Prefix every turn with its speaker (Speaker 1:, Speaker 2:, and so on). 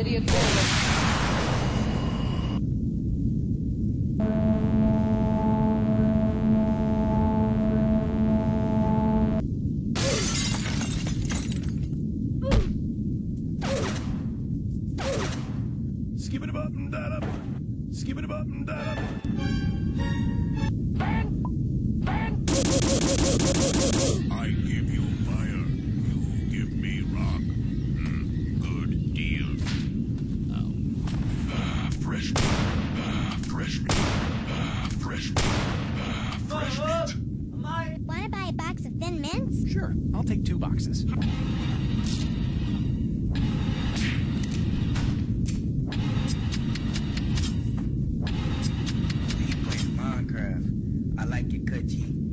Speaker 1: idiot journalist.
Speaker 2: Skip it up and down up. Skip it up and down up.
Speaker 3: I'll take two boxes.
Speaker 4: Minecraft. I like.